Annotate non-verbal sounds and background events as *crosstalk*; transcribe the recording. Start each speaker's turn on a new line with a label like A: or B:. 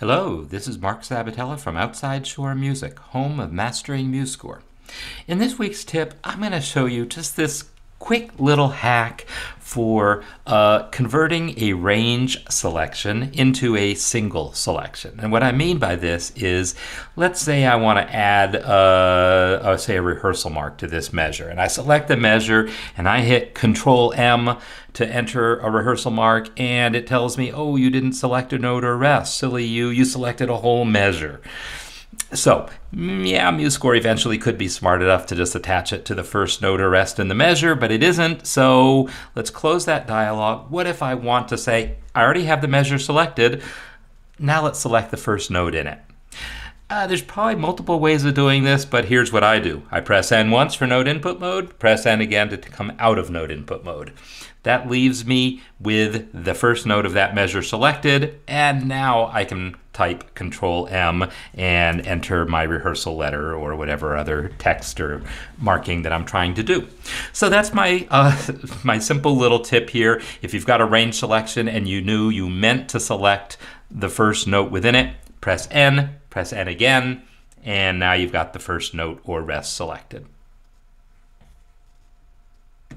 A: Hello, this is Mark Sabatella from Outside Shore Music, home of Mastering MuseScore. In this week's tip, I'm going to show you just this quick little hack for uh, converting a range selection into a single selection. And what I mean by this is, let's say I want to add, uh, uh, say, a rehearsal mark to this measure. And I select the measure and I hit Control M to enter a rehearsal mark, and it tells me, oh, you didn't select a note or rest. Silly you, you selected a whole measure. So, yeah, MuseScore eventually could be smart enough to just attach it to the first note or rest in the measure, but it isn't. So let's close that dialog. What if I want to say, I already have the measure selected. Now let's select the first note in it. Uh, there's probably multiple ways of doing this, but here's what I do. I press N once for note input mode, press N again to come out of note input mode. That leaves me with the first note of that measure selected, and now I can type Control M and enter my rehearsal letter or whatever other text or marking that I'm trying to do. So that's my uh, *laughs* my simple little tip here. If you've got a range selection and you knew you meant to select the first note within it, press N, press N again, and now you've got the first note or rest selected.